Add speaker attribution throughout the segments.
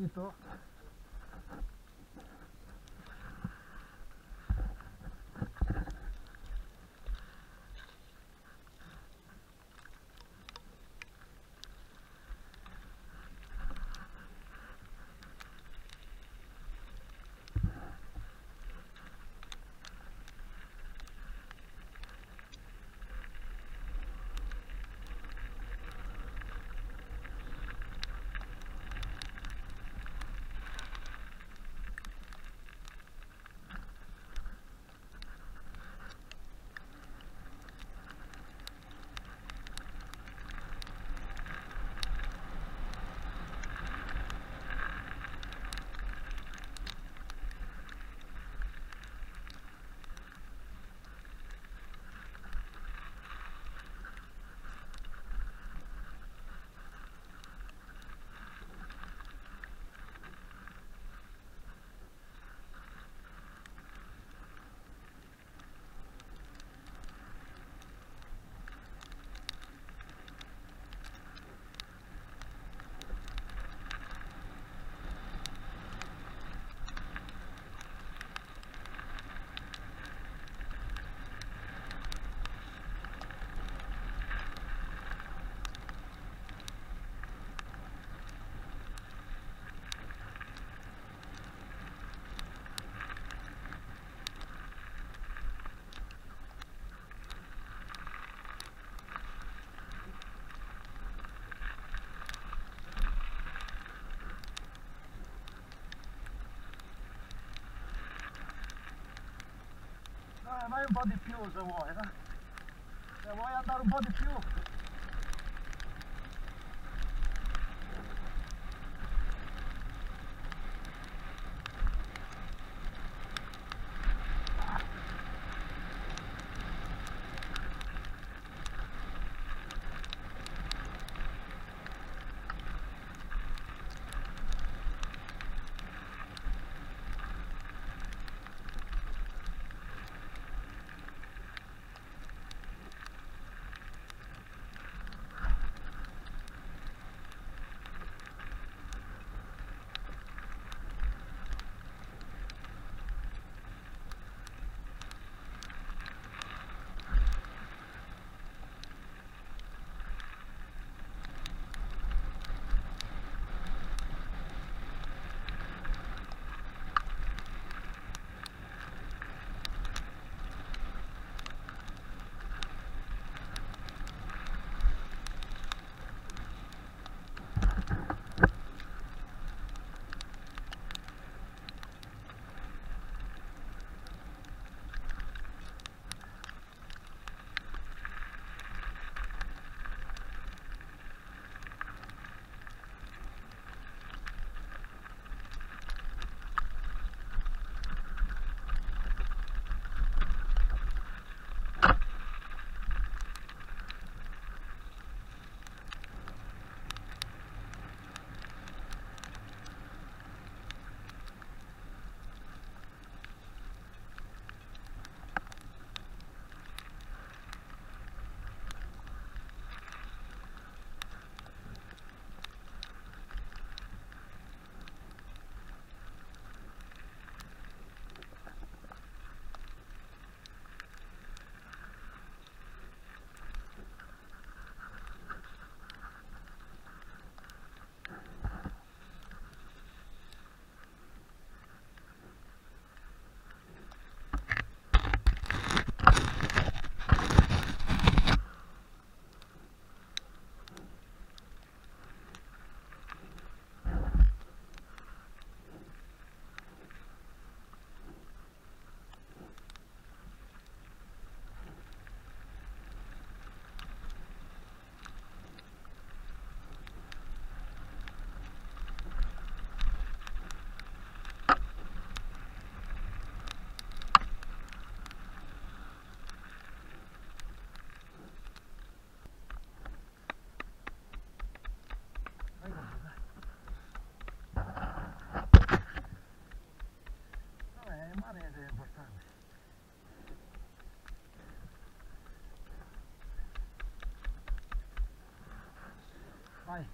Speaker 1: 你说。
Speaker 2: not everybody feels the wire. The wire not body fuel. Hi.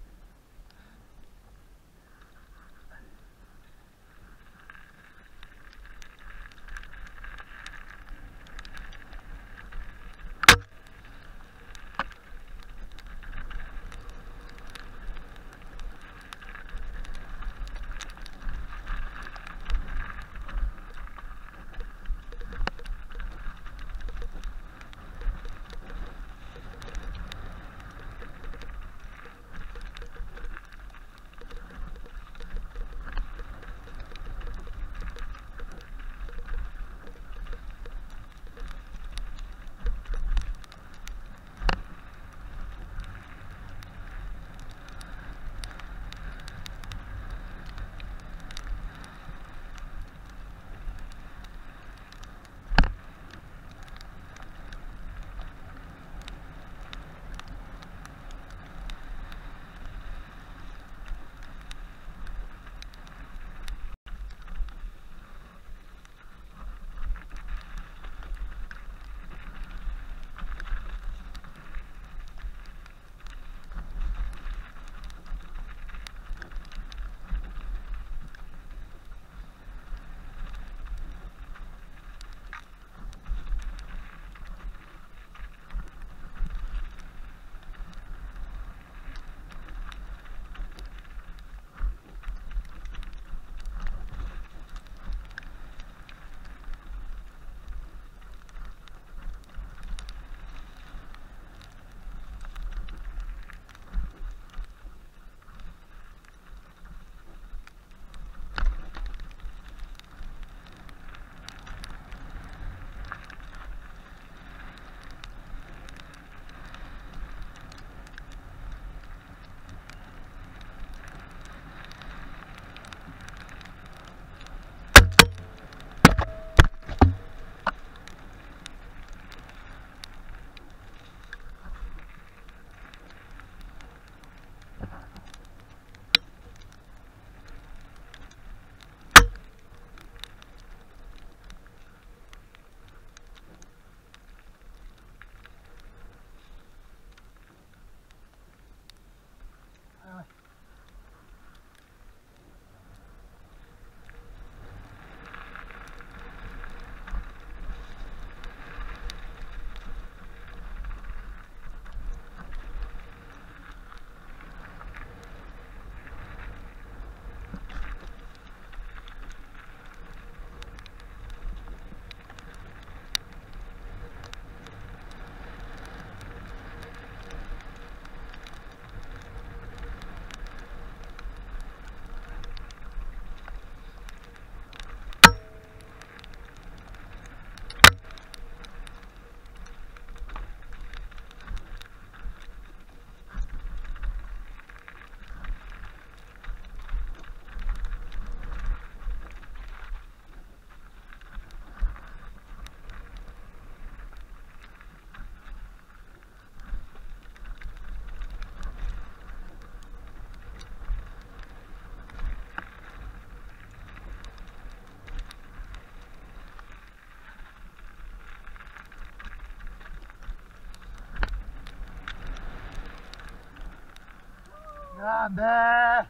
Speaker 2: grande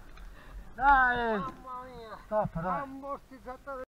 Speaker 2: dai stop
Speaker 1: dai